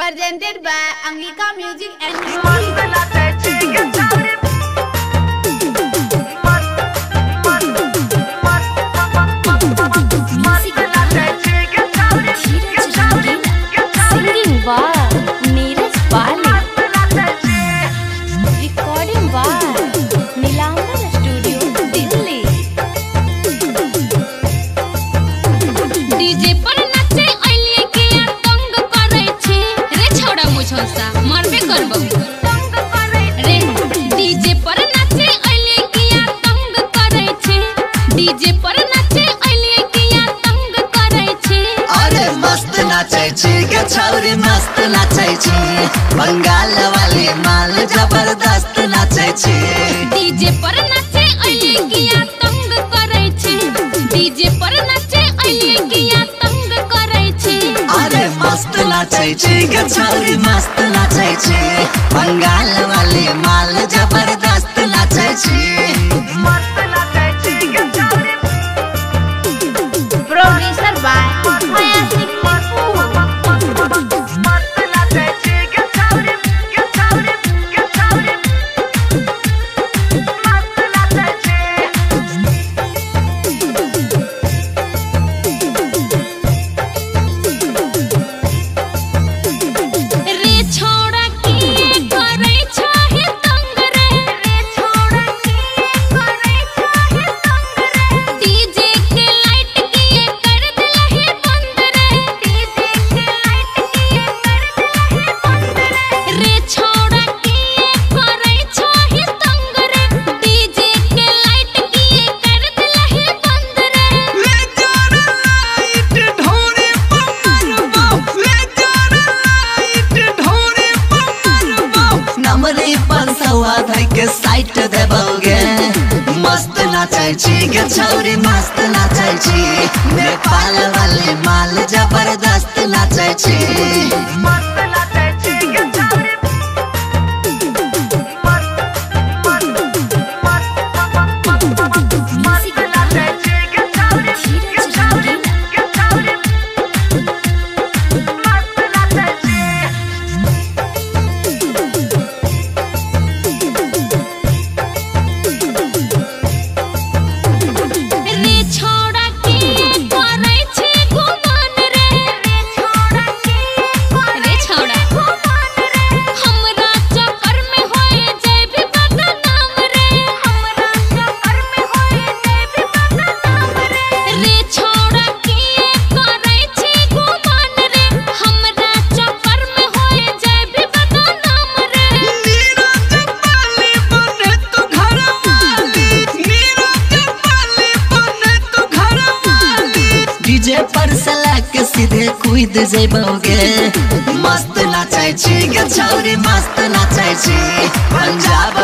Presented by Angika Music and Singing DJ पर नाचे अइले के आ तंग करे छे। अरे मस्त नाचै छी गे छौरी मस्त नाचै छी। बंगाल वाली माल ज़बरदस्त नाचै छी। डीजे पर नाचे अइले के आ तंग करे छे। डीजे पर नाचे अइले के आ तंग करे छे। अरे मस्त नाचै छी गे छौरी मस्त नाचै छी। बंगाल वाली माल ज़बरदस्त आया नमरी पंसवा धै के साइट देबोगे मस्त नाचै छी गे छौरी, मस्त नाचै छी। नेपाल वाले माल ज़बरदस्त नाचै छी। सीधे कूद जेबोगे मस्त नाचै छी गे मस्त नाचै छी। पंजाब